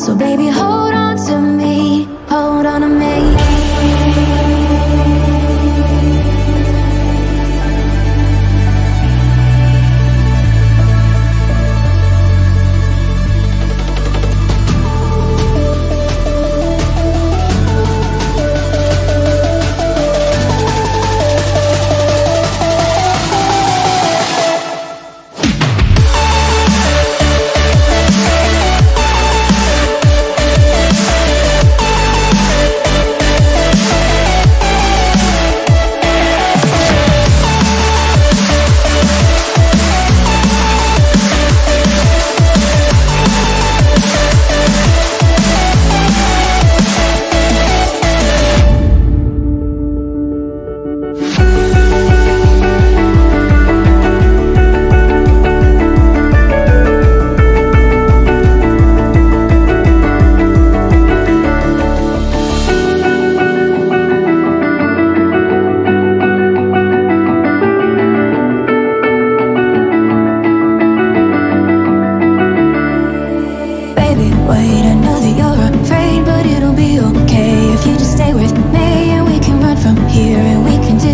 so baby, hold on to me, hold on to me.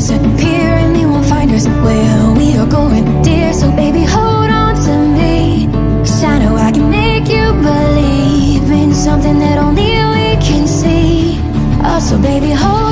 Disappear and they won't find us where we are going, dear. So baby, hold on to me, 'cause I know I can make you believe in something that only we can see. Oh, so baby, hold.